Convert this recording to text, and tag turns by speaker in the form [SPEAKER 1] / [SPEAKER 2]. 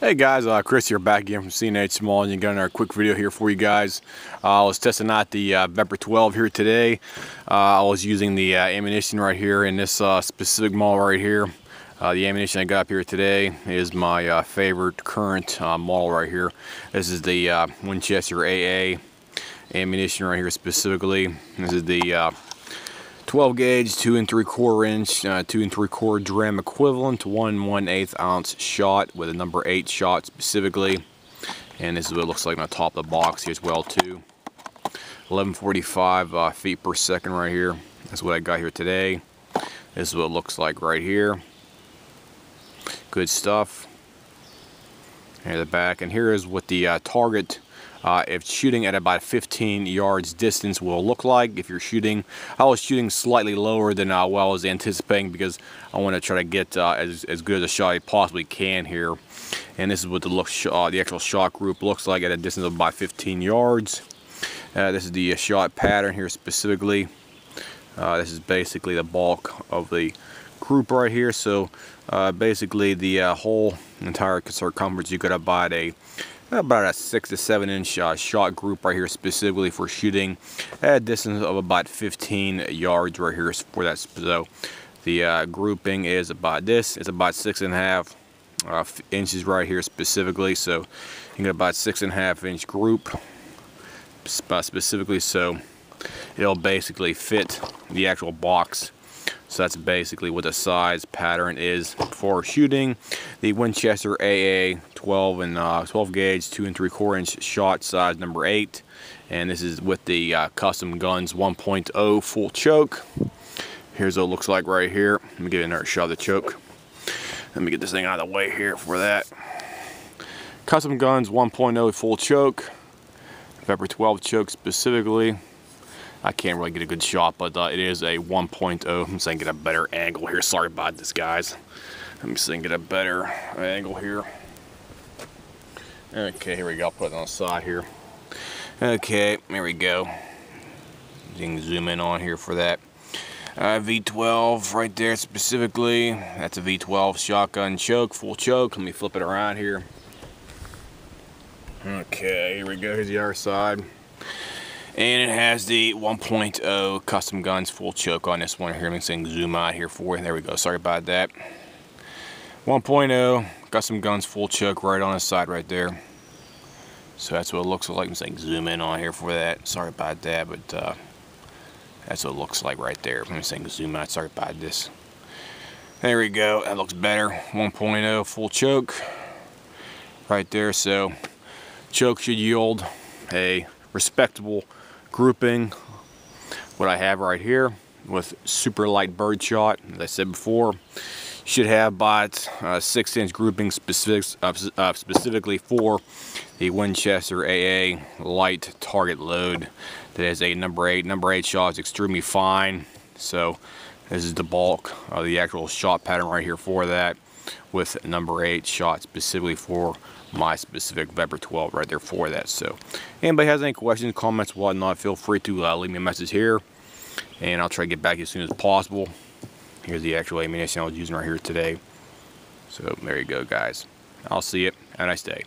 [SPEAKER 1] Hey guys, uh, Chris here back again from CNH Small and you got another quick video here for you guys. Uh, I was testing out the uh, Vepr 12 here today. Uh, I was using the uh, ammunition right here in this uh, specific model right here. Uh, the ammunition I got up here today is my favorite current model right here. This is the Winchester AA ammunition right here specifically. This is the 12 gauge, 2 and 3 quarter inch, uh, 2 and 3 quarter dram equivalent, 1 1 8 ounce shot with a number 8 shot specifically. And this is what it looks like on the top of the box here as well too. 1145 uh, feet per second right here. That's what I got here today. This is what it looks like right here. Good stuff. Here the back. And here is what the uh, target uh, if shooting at about 15 yards distance will look like. If you're shooting, I was shooting slightly lower than uh, what I was anticipating because I want to try to get uh, as, as good as a shot I possibly can here. And this is what the, look, uh, the actual shot group looks like at a distance of about 15 yards. Uh, this is the uh, shot pattern here specifically. this is basically the bulk of the group right here. So basically the whole entire circumference you got about a about a six to seven inch uh, shot group right here specifically for shooting? At a distance of about 15 yards right here for that so the uh, grouping is about this it's about six and a half uh, inches right here specifically so you get about six and a half inch group specifically so it'll basically fit the actual box so that's basically what the size pattern is for shooting. The Winchester AA 12 and uh, 12 gauge, 2 and 3 quarter inch shot size number 8. And this is with the uh, Custom Guns 1.0 full choke. Here's what it looks like right here. Let me get another shot of the choke. Let me get this thing out of the way here for that. Custom Guns 1.0 full choke. Vepr 12 choke specifically. I can't really get a good shot, but uh, it is a 1.0. I'm saying get a better angle here. Sorry about this, guys. Let me see get a better angle here. Okay, here we go. I'll put it on the side here. Okay, there we go. You can zoom in on here for that. Uh, V12 right there specifically. That's a V12 shotgun choke, full choke. Let me flip it around here. Okay, here we go. Here's the other side. And it has the 1.0 custom guns full choke on this one here. I'm to zoom out here for you. There we go. Sorry about that. 1.0 custom guns full choke right on the side right there. So that's what it looks like. I'm saying zoom in on here for that. Sorry about that, but uh, that's what it looks like right there. I'm saying zoom out. Sorry about this. There we go. That looks better. 1.0 full choke right there. So choke should yield a respectable grouping what I have right here with super light bird shot as I said before should have about uh, six inch grouping specific, uh, uh, specifically for the Winchester AA light target load. That is a number eight. Number eight shot is extremely fine. So this is the bulk of the actual shot pattern right here for that with number eight shot specifically for my specific Vepr 12 right there for that. So anybody has any questions, comments, whatnot, feel free to uh, leave me a message here and I'll try to get back as soon as possible. Here's the actual ammunition I was using right here today. So there you go guys. I'll see you. Have a nice day.